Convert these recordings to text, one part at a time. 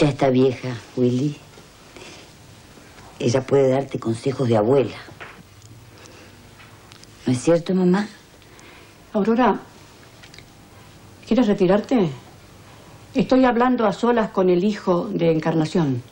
Escucha a esta vieja, Willy. Ella puede darte consejos de abuela. ¿No es cierto, mamá? Aurora, ¿quieres retirarte? Estoy hablando a solas con el hijo de Encarnación.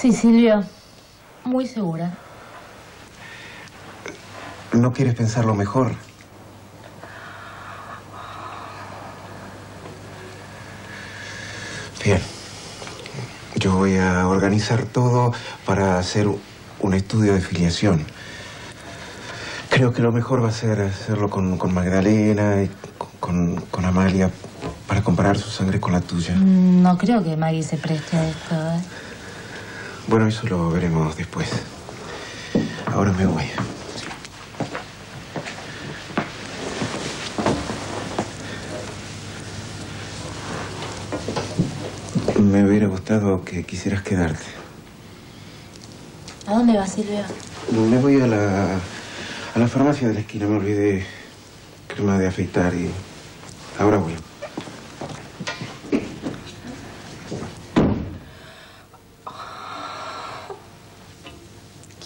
Sí, Silvia. Muy segura. ¿No quieres pensarlo mejor? Bien. Yo voy a organizar todo para hacer un estudio de filiación. Creo que lo mejor va a ser hacerlo con, con Magdalena y con, con Amalia para comparar su sangre con la tuya. Mm, No creo que Maggie se preste a esto. ¿eh? Bueno, eso lo veremos después. Ahora me voy. Me hubiera gustado que quisieras quedarte. ¿A dónde vas, Silvia? Me voy a la, a la farmacia de la esquina. Me olvidé crema de afeitar y ahora voy.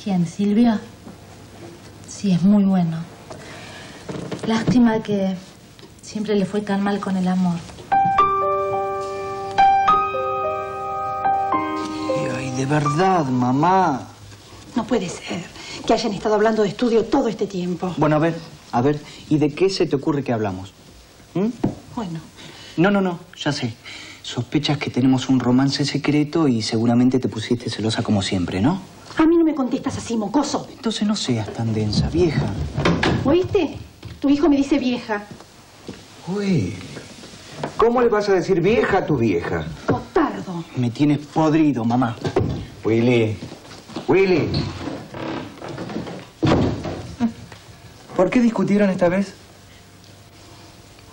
¿Quién, Silvia? Sí, es muy bueno. Lástima que siempre le fue tan mal con el amor. Ay, de verdad, mamá. No puede ser que hayan estado hablando de estudio todo este tiempo. Bueno, a ver, a ver, ¿y de qué se te ocurre que hablamos? ¿Mm? Bueno, No, no, no, ya sé. Sospechas que tenemos un romance secreto y seguramente te pusiste celosa como siempre, ¿no? Me contestas así, mocoso. Entonces no seas tan densa, vieja. ¿Oíste? Tu hijo me dice vieja. Uy, ¿cómo le vas a decir vieja a tu vieja? Cotardo. Me tienes podrido, mamá. Willy, Willy. ¿Por qué discutieron esta vez?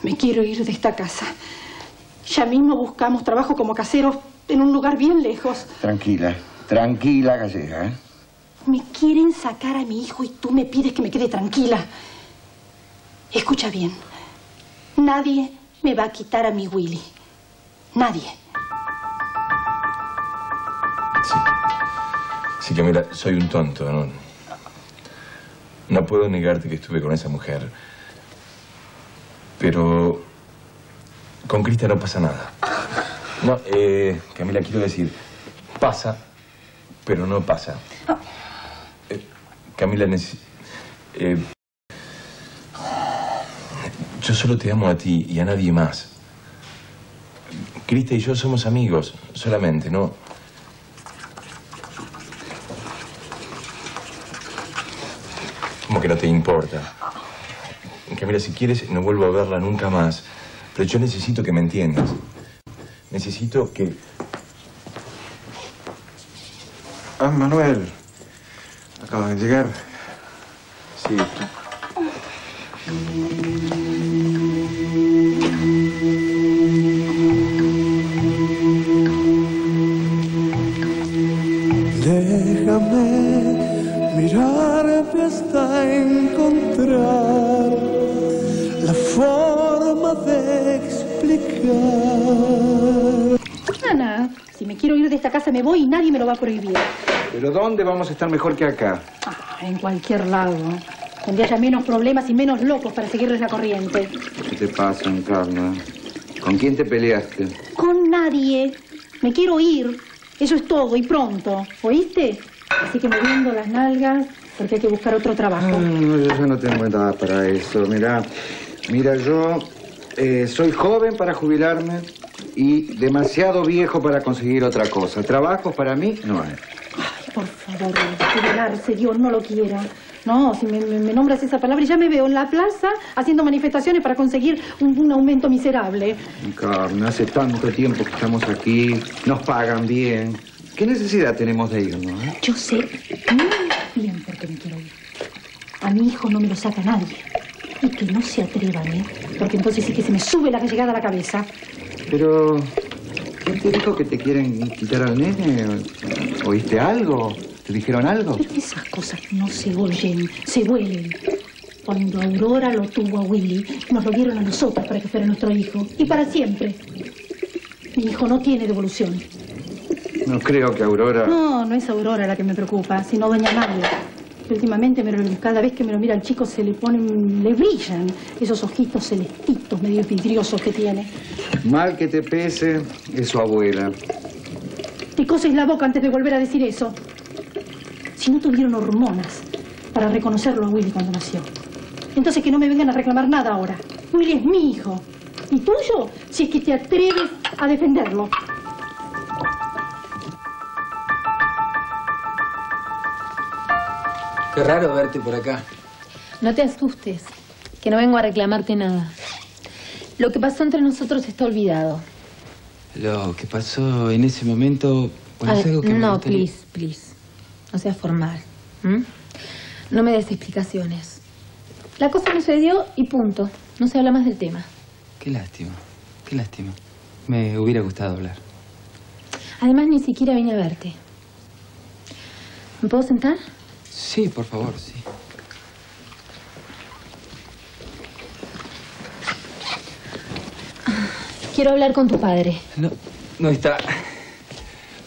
Me quiero ir de esta casa. Ya mismo buscamos trabajo como caseros en un lugar bien lejos. Tranquila, tranquila, gallega, ¿eh? Me quieren sacar a mi hijo y tú me pides que me quede tranquila. Escucha bien. Nadie me va a quitar a mi Willy. Nadie. Sí, Camila, soy un tonto, ¿no? No puedo negarte que estuve con esa mujer. Pero con Crista no pasa nada. No, eh, Camila, quiero decir, pasa, pero no pasa. Camila, eh, yo solo te amo a ti y a nadie más. Crista y yo somos amigos, solamente, ¿no? Como que no te importa. Camila, si quieres, no vuelvo a verla nunca más. Pero yo necesito que me entiendas. Necesito que... Ah, Manuel. Acaba de llegar. Sí, Déjame mirarte hasta encontrar la forma de explicar. Si me quiero ir de esta casa me voy y nadie me lo va a prohibir. ¿Pero dónde vamos a estar mejor que acá? Ah, en cualquier lado. Donde haya menos problemas y menos locos para seguirles la corriente. ¿Qué te pasa, Encarna? ¿Con quién te peleaste? Con nadie. Me quiero ir. Eso es todo y pronto. ¿Oíste? Así que me viendo las nalgas porque hay que buscar otro trabajo. No, yo ya no tengo edad para eso. Mira, mira, yo eh, soy joven para jubilarme y demasiado viejo para conseguir otra cosa. Trabajos para mí no hay. Ay, por favor, jubilarse, Dios no lo quiera. No, si me, me- nombras esa palabra, ya me veo en la plaza haciendo manifestaciones para conseguir un, un aumento miserable. Encarna, hace tanto tiempo que estamos aquí, nos pagan bien. ¿Qué necesidad tenemos de irnos? eh? Yo sé muy bien por qué me quiero ir. A mi hijo no me lo saca nadie. Y que no se atrevan, ¿eh? Porque entonces sí que se me sube la llegada a la cabeza. Pero, ¿quién te dijo que te quieren quitar al nene? ¿Oíste algo? ¿Te dijeron algo? Pero esas cosas no se oyen, se huelen. Cuando Aurora lo tuvo a Willy, nos lo dieron a nosotros para que fuera nuestro hijo. Y para siempre. Mi hijo no tiene devolución. No creo que Aurora... No, no es Aurora la que me preocupa, sino Doña María. Últimamente me lo- cada vez que me lo mira el chico se le ponen, le brillan esos ojitos celestitos medio vidriosos que tiene. Mal que te pese, es su abuela. Te coses la boca antes de volver a decir eso. Si no tuvieron hormonas para reconocerlo a Willy cuando nació. Entonces que no me vengan a reclamar nada ahora. Willy es mi hijo. Y tuyo, si es que te atreves a defenderlo. Qué raro verte por acá. No te asustes, que no vengo a reclamarte nada. Lo que pasó entre nosotros está olvidado. Lo que pasó en ese momento... Bueno, es Ay, algo que me no, gustaría- please, please. No seas formal. No me des explicaciones. La cosa sucedió y punto. No se habla más del tema. Qué lástima, qué lástima. Me hubiera gustado hablar. Además, ni siquiera vine a verte. ¿Me puedo sentar? Sí, por favor, sí. Quiero hablar con tu padre. No, no está.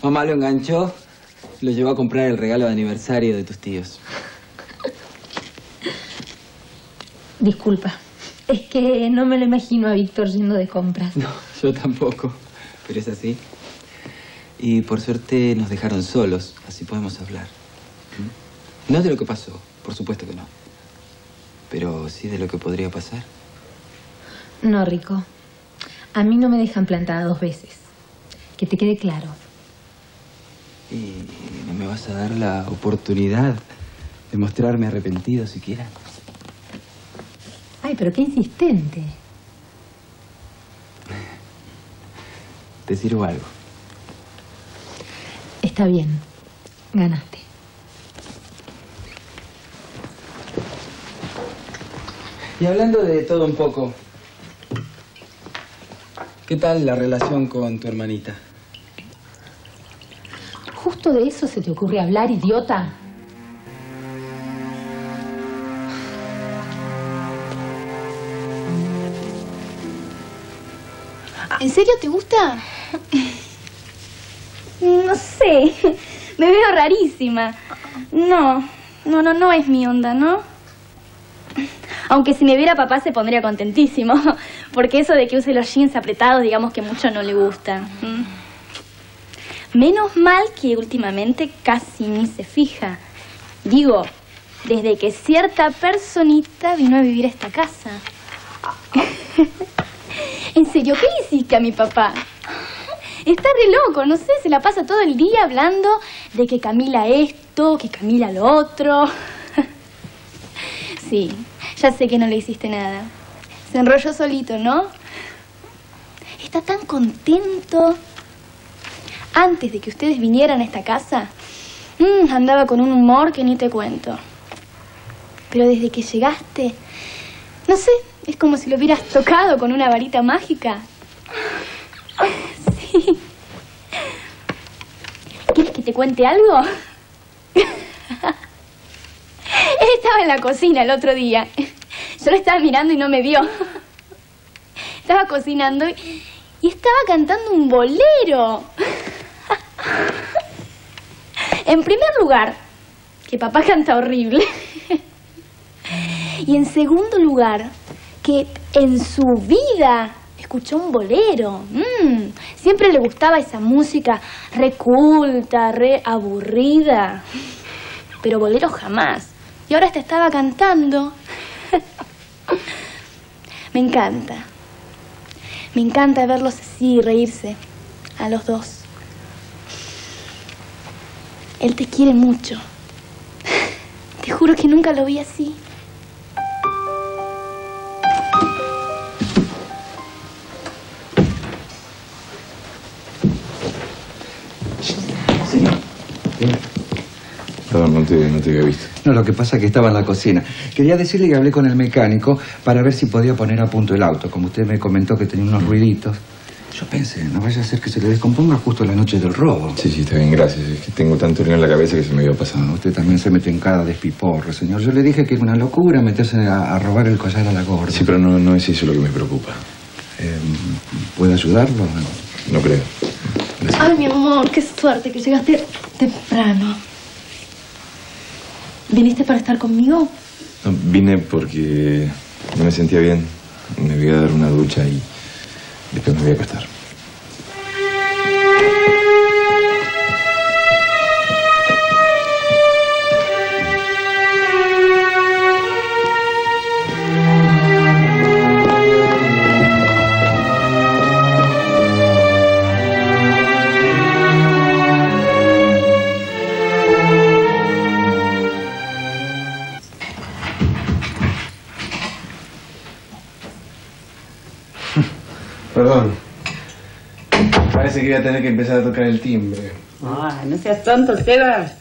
Mamá lo enganchó, lo llevó a comprar el regalo de aniversario de tus tíos. Disculpa. Es que no me lo imagino a Víctor yendo de compras. No, yo tampoco, pero es así. Y por suerte nos dejaron solos, así podemos hablar. ¿Mm? No de lo que pasó, por supuesto que no. Pero sí de lo que podría pasar. No, Rico. A mí no me dejan plantada dos veces. Que te quede claro. ¿Y no me vas a dar la oportunidad de mostrarme arrepentido siquiera? Ay, pero qué insistente. Te sirvo algo. Está bien. Ganaste. Y hablando de todo un poco, ¿qué tal la relación con tu hermanita? ¿Justo de eso se te ocurre hablar, idiota? ¿En serio te gusta? No sé, me veo rarísima. No, no, no, no es mi onda, ¿no? Aunque si me viera papá se pondría contentísimo, porque eso de que use los jeans apretados, digamos que mucho no le gusta. Mm. Menos mal que últimamente casi ni se fija. Digo, desde que cierta personita vino a vivir a esta casa. En serio, ¿qué hiciste a mi papá? Está re loco, no sé, se la pasa todo el día hablando de que Camila esto, que Camila lo otro. Sí, ya sé que no le hiciste nada. Se enrolló solito, ¿no? Está tan contento. Antes de que ustedes vinieran a esta casa, mm, andaba con un humor que ni te cuento. Pero desde que llegaste, no sé, es como si lo hubieras tocado con una varita mágica. Sí. ¿Quieres que te cuente algo? Él estaba en la cocina el otro día. Yo lo estaba mirando y no me vio. Estaba cocinando y, estaba cantando un bolero. En primer lugar, que papá canta horrible. Y en segundo lugar, que en su vida escuchó un bolero. Mm, siempre le gustaba esa música re aburrida. Pero bolero jamás. Y ahora te estaba cantando. Me encanta. Me encanta verlos así reírse. A los dos. Él te quiere mucho. Te juro que nunca lo vi así. Te no te había visto. No, lo que pasa es que estaba en la cocina. Quería decirle que hablé con el mecánico para ver si podía poner a punto el auto. Como usted me comentó que tenía unos ruiditos. Yo pensé, no vaya a ser que se le descomponga justo la noche del robo. Sí, sí, está bien, gracias. Es que tengo tanto lío en la cabeza que se me había pasado. Usted también se mete en cada despiporre, señor. Yo le dije que era una locura meterse a, a robar el collar a la gorda. Sí, pero no, no es eso lo que me preocupa. Eh, ¿Puede ayudarlo? No creo. Ay, mi amor, qué suerte que llegaste temprano. ¿Viniste para estar conmigo? No, vine porque no me sentía bien. Me voy a dar una ducha y después me voy a acostar. Perdón. Parece que voy a tener que empezar a tocar el timbre. Ah, no seas tonto, Sebas.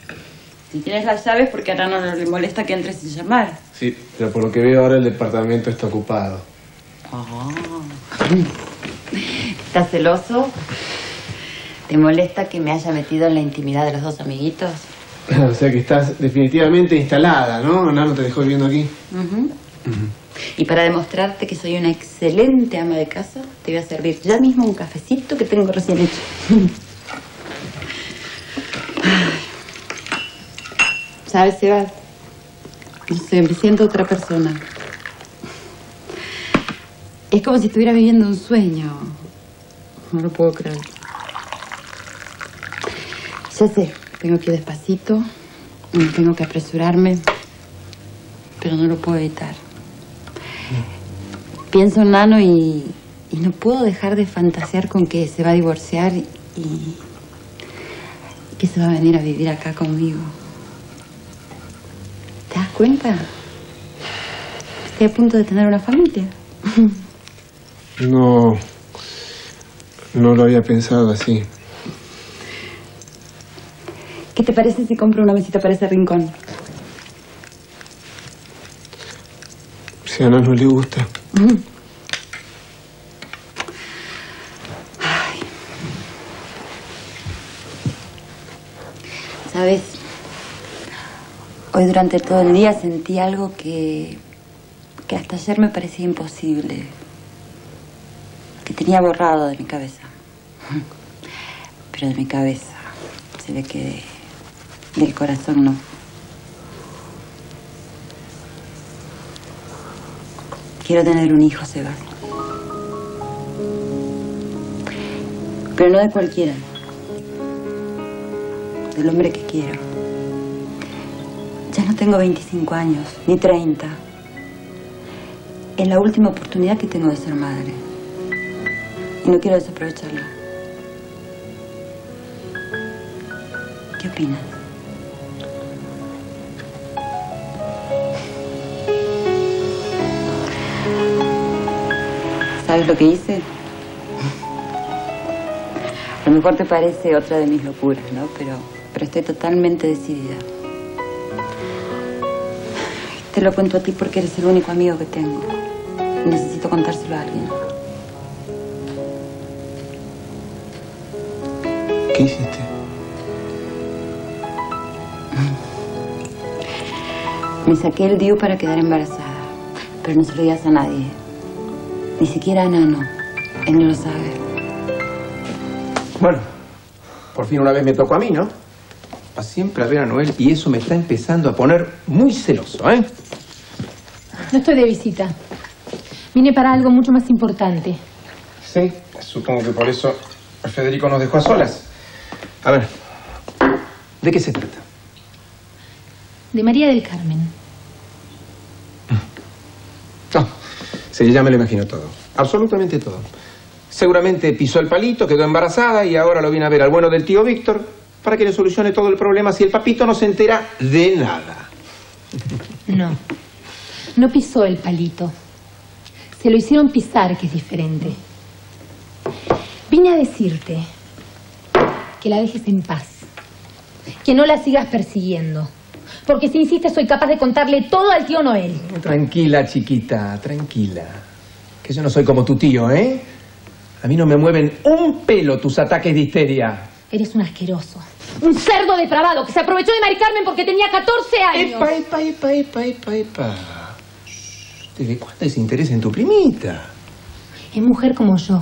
Si tienes las llaves, porque ahora no le molesta que entres sin llamar. Sí, pero por lo que veo ahora el departamento está ocupado. Ah. ¿Estás celoso? ¿Te molesta que me haya metido en la intimidad de los dos amiguitos? o sea que estás definitivamente instalada, ¿no? Ana no te dejó viviendo aquí. Y para demostrarte que soy una excelente ama de casa, te voy a servir ya mismo un cafecito que tengo recién hecho. ¿Sabes, Sebas? No sé, me siento otra persona. Es como si estuviera viviendo un sueño. No lo puedo creer. Ya sé, tengo que ir despacito, tengo que apresurarme, pero no lo puedo evitar. Pienso en Nano y, y no puedo dejar de fantasear con que se va a divorciar y, y que se va a venir a vivir acá conmigo. ¿Te das cuenta? Estoy a punto de tener una familia. No. No lo había pensado así. ¿Qué te parece si compro una mesita para ese rincón? Si a Ana no le gusta. ¿Sabes? Hoy durante todo el día sentí algo que, que hasta ayer me parecía imposible. Que tenía borrado de mi cabeza. Pero de mi cabeza. Se ve que de- del corazón no. Quiero tener un hijo, Sebas. Pero no de cualquiera. Del hombre que quiero. Ya no tengo 25 años, ni 30. Es la última oportunidad que tengo de ser madre. Y no quiero desaprovecharla. ¿Qué opinas? ¿Sabes lo que hice? A lo mejor te parece otra de mis locuras, ¿no? Pero, pero estoy totalmente decidida. Te lo cuento a ti porque eres el único amigo que tengo. Necesito contárselo a alguien. ¿Qué hiciste? Me saqué el DIU para quedar embarazada. Pero no se lo digas a nadie. Ni siquiera a Nano. Él no lo sabe. Bueno, por fin una vez me tocó a mí, ¿no? Para siempre a ver a Noel y eso me está empezando a poner muy celoso, ¿eh? No estoy de visita. Vine para algo mucho más importante. Sí, supongo que por eso Federico nos dejó a solas. A ver, ¿de qué se trata? De María del Carmen. No, sí, ya me lo imagino todo. Absolutamente todo. Seguramente pisó el palito, quedó embarazada y ahora lo viene a ver al bueno del tío Víctor para que le solucione todo el problema si el papito no se entera de nada. No. No pisó el palito. Se lo hicieron pisar, que es diferente. Vine a decirte que la dejes en paz. Que no la sigas persiguiendo. Porque si insiste soy capaz de contarle todo al tío Noel. Tranquila, chiquita, tranquila. Que yo no soy como tu tío, ¿eh? A mí no me mueven un pelo tus ataques de histeria. Eres un asqueroso. Un cerdo depravado que se aprovechó de Mari Carmen porque tenía 14 años. Epa, epa, epa, epa, epa, epa. ¿Desde cuándo ese interés en tu primita? Es mujer como yo.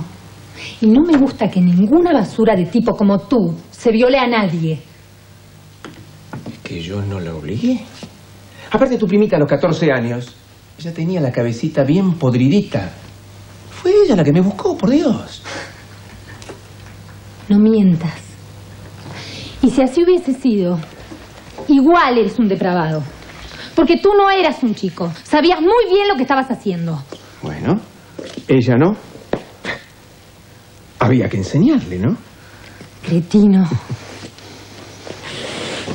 Y no me gusta que ninguna basura de tipo como tú se viole a nadie. Que yo no la obligué. Aparte, tu primita a los 14 años, ella tenía la cabecita bien podridita. Fue ella la que me buscó, por Dios. No mientas. Y si así hubiese sido, igual eres un depravado. Porque tú no eras un chico. Sabías muy bien lo que estabas haciendo. Bueno, ella no. Había que enseñarle, ¿no? Cretino.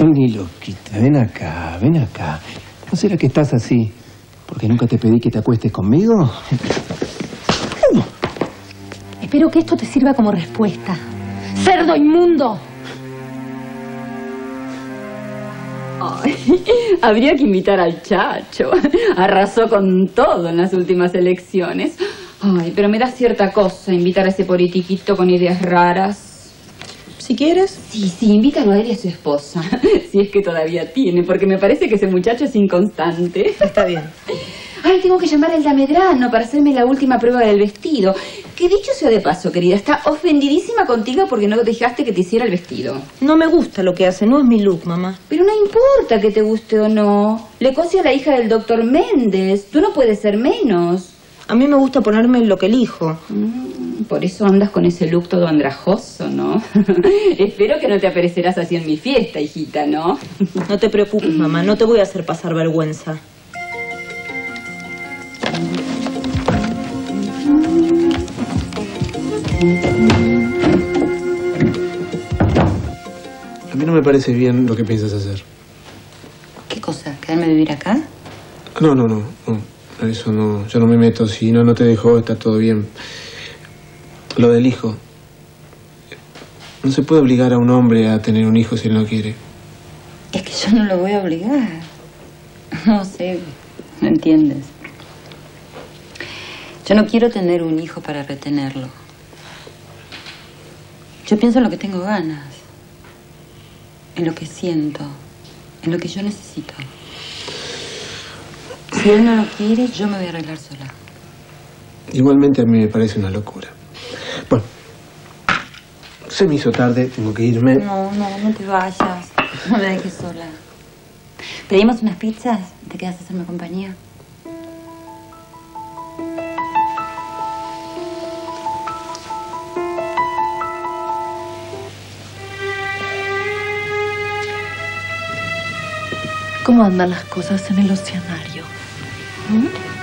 Ni loquita, ven acá, ven acá. ¿No será que estás así? Porque nunca te pedí que te acuestes conmigo. Espero que esto te sirva como respuesta. ¡Cerdo inmundo! Habría que invitar al Chacho. Arrasó con todo en las últimas elecciones. Ay, pero me da cierta cosa invitar a ese politiquito con ideas raras. Si quieres. Sí, sí, invítalo a él y a su esposa. Si es que todavía tiene, porque me parece que ese muchacho es inconstante. Está bien. Ay, tengo que llamar al damedrano para hacerme la última prueba del vestido. Que dicho sea de paso, querida, está ofendidísima contigo porque no dejaste que te hiciera el vestido. No me gusta lo que hace, no es mi look, mamá. Pero no importa que te guste o no. Le cose a la hija del doctor Méndez. Tú no puedes ser menos. A mí me gusta ponerme lo que elijo. Mm, por eso andas con ese look todo andrajoso, ¿no? Espero que no te aparecerás así en mi fiesta, hijita, ¿no? No te preocupes, mamá, no te voy a hacer pasar vergüenza. A mí no me parece bien lo que piensas hacer. ¿Qué cosa? ¿Quedarme a vivir acá? No, no, no, no. Eso no, yo no me meto. Si no, no te dejó, está todo bien. Lo del hijo. No se puede obligar a un hombre a tener un hijo si él no quiere. Es que yo no lo voy a obligar. No sé, ¿no entiendes? Yo no quiero tener un hijo para retenerlo. Yo pienso en lo que tengo ganas, en lo que siento, en lo que yo necesito. Si él no lo quiere, yo me voy a arreglar sola. Igualmente a mí me parece una locura. Se me hizo tarde, tengo que irme. No, no, no te vayas. No me dejes sola. ¿Pedimos unas pizzas? ¿Te quedas a hacerme compañía? ¿Cómo andan las cosas en el oceanario? ¿Mm?